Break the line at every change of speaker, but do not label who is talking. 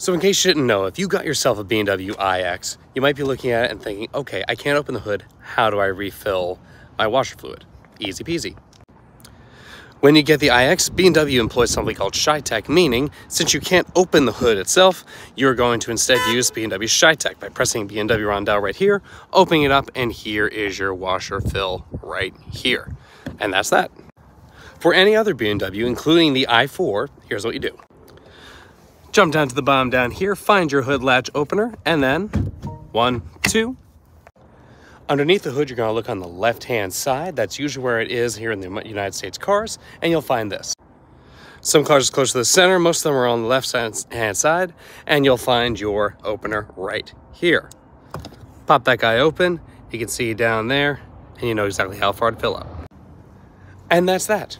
So in case you didn't know, if you got yourself a BMW iX, you might be looking at it and thinking, okay, I can't open the hood. How do I refill my washer fluid? Easy peasy. When you get the iX, BMW employs something called ShyTech, meaning since you can't open the hood itself, you're going to instead use BMW ShyTech by pressing BMW Roundel right here, opening it up, and here is your washer fill right here. And that's that. For any other BMW, including the i4, here's what you do. Jump down to the bottom down here, find your hood latch opener, and then one, two. Underneath the hood, you're gonna look on the left-hand side. That's usually where it is here in the United States cars, and you'll find this. Some cars are close to the center, most of them are on the left-hand side, and you'll find your opener right here. Pop that guy open, you can see down there, and you know exactly how far to fill up. And that's that.